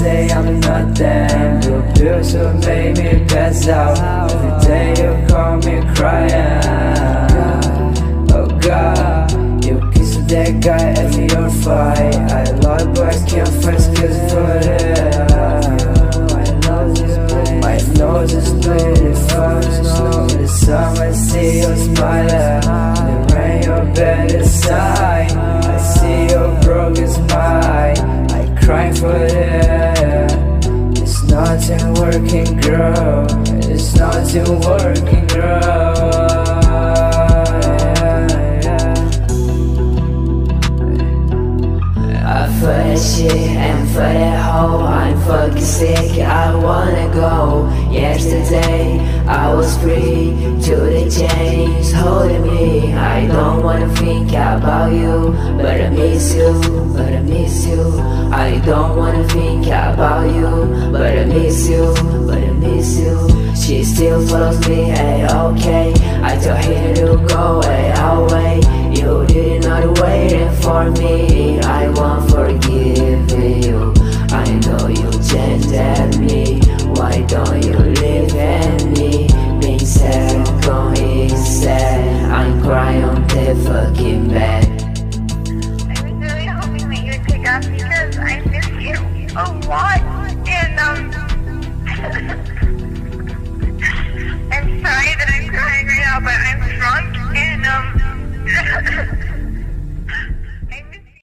say I'm not them. Your pills will make me pass out. Every day you call me crying. Oh God. You kiss that guy every your fight I love but I can't find skills for it My nose is bleeding from the snow I see you smiling. In the your bed is sigh I see your broken spine. Working, girl. It's nothing working, girl shit and for that hoe I'm fucking sick, I wanna go. Yesterday I was free to the chains holding me. I don't wanna think about you But I miss you, but I miss you. I don't wanna think about you But I miss you, but I miss you. She still follows me, hey okay. I told her to go, hey I'll You did not waiting for me fucking bed I was really hoping that you would pick up because I miss you a lot. And, um, I'm sorry that I'm crying right now, but I'm strong